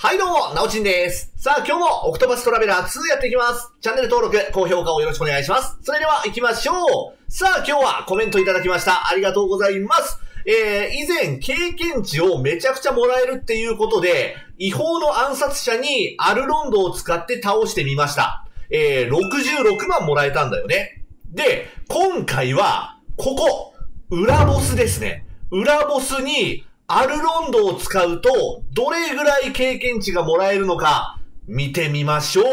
はいどうも、なおちんです。さあ、今日もオクトパストラベラー2やっていきます。チャンネル登録、高評価をよろしくお願いします。それでは行きましょう。さあ、今日はコメントいただきました。ありがとうございます。えー、以前、経験値をめちゃくちゃもらえるっていうことで、違法の暗殺者にアルロンドを使って倒してみました。えー、66万もらえたんだよね。で、今回は、ここ、裏ボスですね。裏ボスに、アルロンドを使うと、どれぐらい経験値がもらえるのか、見てみましょう。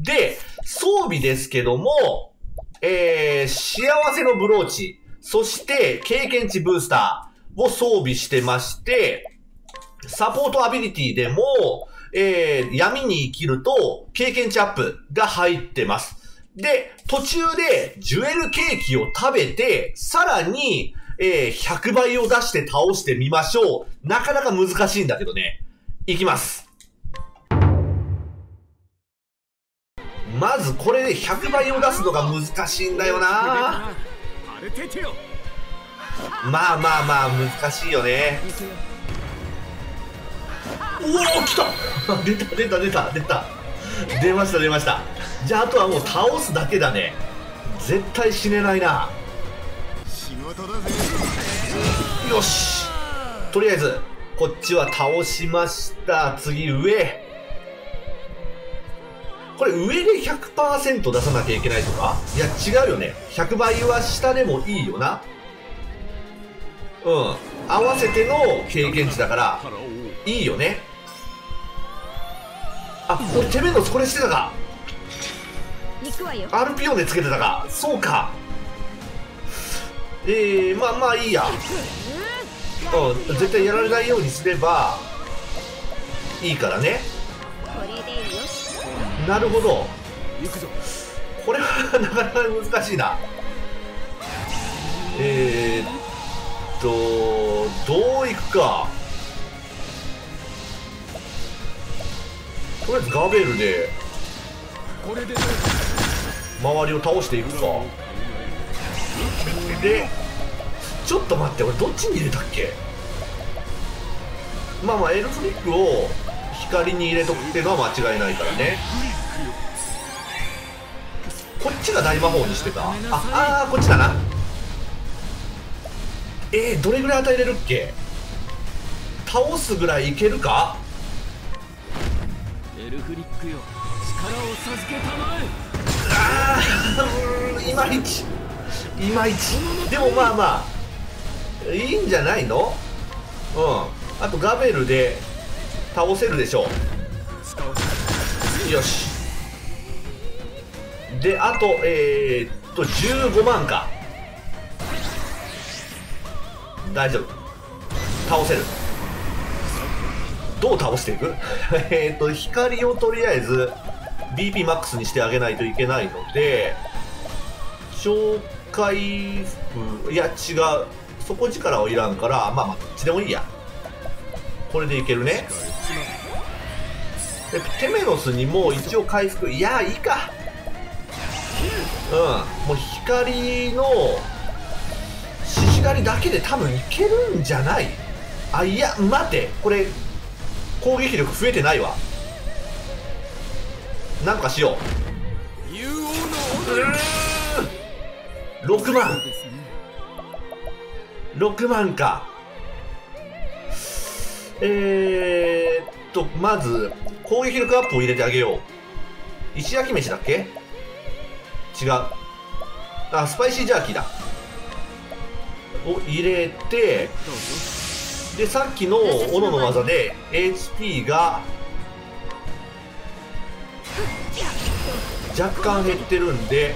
で、装備ですけども、えー、幸せのブローチ、そして経験値ブースターを装備してまして、サポートアビリティでも、えー、闇に生きると経験値アップが入ってます。で、途中でジュエルケーキを食べて、さらに、えー、100倍を出して倒してみましょう。なかなか難しいんだけどね。いきます。まずこれで100倍を出すのが難しいんだよなまあまあまあ難しいよね。おお来た 出た出た出た出た出ました出ましたじゃああとはもう倒すだけだね絶対死ねないな仕事だぜよし。とりあえずこっちは倒しました。次上。これ上で100%出さなきゃいけないとか？いや違うよね。100倍は下でもいいよな。うん。合わせての経験値だからいいよね。あこれてめえのこれしてたか。アルピオンでつけてたか。そうかえー、まあまあいいや。うん絶対やられないようにすればいいからね。なるほど。これはなかなか難しいな。えー、っとどういくか。とりあえずガベルで周りを倒していくか。でちょっと待って俺どっちに入れたっけ？まあまあエルフリックを光に入れとくっていうのは間違いないからね。こっちが大魔法にしてた。ああーこっちだな。えー、どれぐらい与えれるっけ？倒すぐらいいけるか？エルフリックよ。力を授けたまえ。あー うーんいまいちいまいちでもまあまあいいんじゃないの？うん。あとガベルで倒せるでしょう。よし。であとえー、っと15万か。大丈夫。倒せる。どう倒していく？えっと光をとりあえず BPMAX にしてあげないといけないので超回復いや違う。底力はいらんからまあまあどっちでもいいや。これでいけるね。でテメロスにも一応回復。いやいいか。うん。もう光の獅子狩りだけで多分いけるんじゃない？あいや待て。これ攻撃力増えてないわ。なんかしよう。竜王の6万6万か。えー、っとまず攻撃力アップを入れてあげよう。石焼き飯だっけ？違う。あスパイシージャーキーだ。を入れてでさっきの斧の技で HP が若干減ってるんで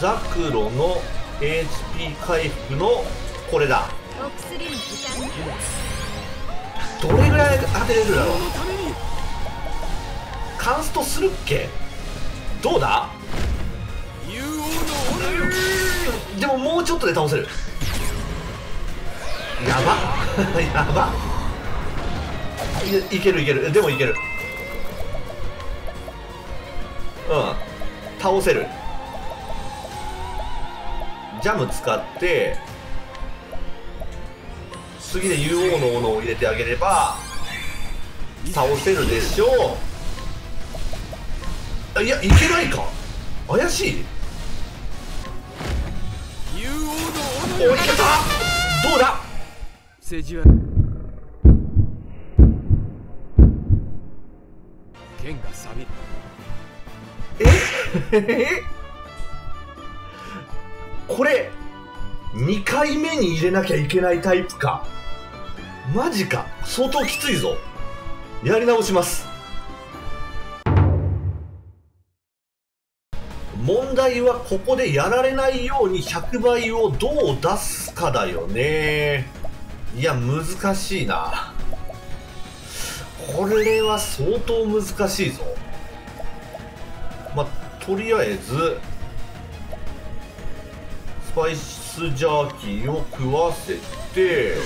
ザクロの HP 回復のこれだ。どれぐらい当てれるだろう？カンストするっけ？どうだ？でももうちょっとで倒せる。やば。やば。いいけるいける。でもいける。うん。倒せるジャム使って次で竜王の斧を入れてあげれば倒せるでしょう。あいやいけないか。怪しい。竜王のおいけた。どうだ？世辞は。剣が錆びる。え？これ2回目に入れなきゃいけないタイプか。マジか。相当きついぞ。やり直します。問題はここでやられないように100倍をどう出すかだよね。いや難しいな。これは相当難しいぞ。まあとりあえずパイスジャーキーを食わせて。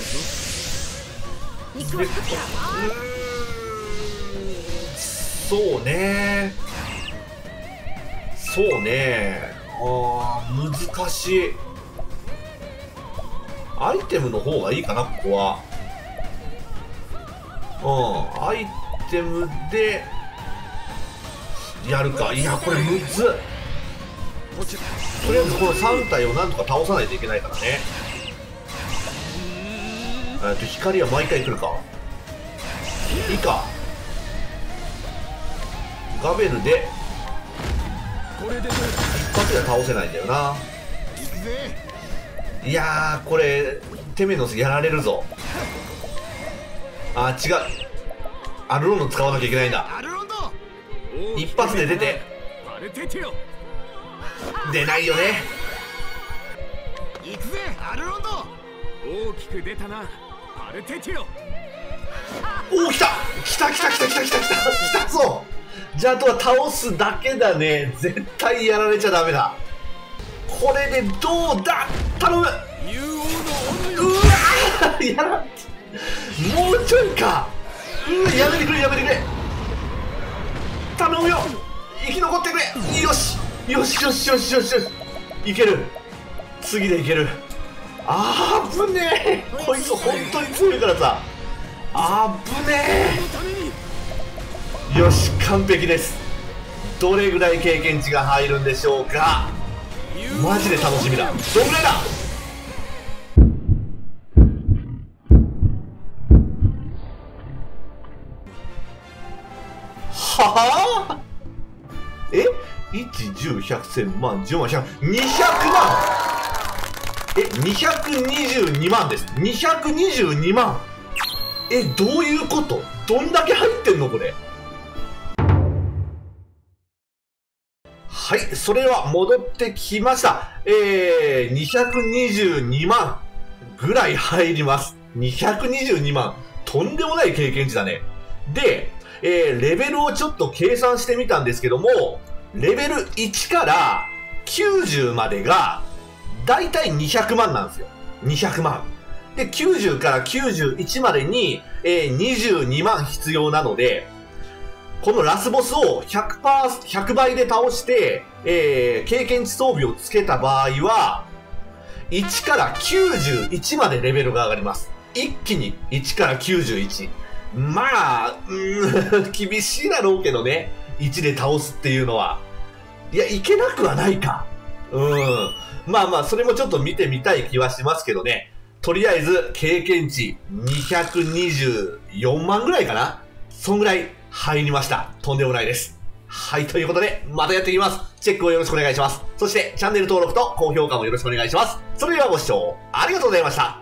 肉は食ったそうね。そうね。あ難しい。アイテムの方がいいかなここは。うんアイテムでやるか。いやこれむずとりあえずこの3体をなんとか倒さないといけないからね。えっと光は毎回来るか。いいかガベルで一発では倒せないんだよな。いやーこれテメノスやられるぞ。あ違う。アルロンド使わなきゃいけないんだ。一発で出て出ないよね。行くぜ。アルロンド大きく出たな。バルテテよおお来た。来た来た来た来た来た来た。来たぞ。じゃああとは倒すだけだね。絶対やられちゃダメだ。これでどうだ？頼む。うわーやらん。もうちょいか。うわやめてくれやめてくれ。頼むよ。生き残ってくれ。よしよしよしよしよしよし。いける。次でいける。あーぶねえ。こいつ本当に強いからさ。あぶねえ。よし完璧です。どれぐらい経験値が入るんでしょうか。マジで楽しみだ。どんぐらいだ？はあえ？1 10 100 1000万10万100 200万え222万です222万えどういうこと？どんだけ入ってんのこれ？はい、それは戻ってきました。えー、222万ぐらい入ります。222万。とんでもない経験値だね。で、えー、レベルをちょっと計算してみたんですけども、レベル1から90までが、だいたい200万なんですよ。200万。で、90から91までに、えー、22万必要なので、このラスボスを100%、100倍で倒して、えー、経験値装備をつけた場合は、1から91までレベルが上がります。一気に1から91。まあ、うん 厳しいだろうけどね。1で倒すっていうのは。いや、いけなくはないか。うん。まあまあ、それもちょっと見てみたい気はしますけどね。とりあえず、経験値224万ぐらいかなそんぐらい入りました。とんでもないです。はい、ということで、またやっていきます。チェックをよろしくお願いします。そして、チャンネル登録と高評価もよろしくお願いします。それではご視聴ありがとうございました。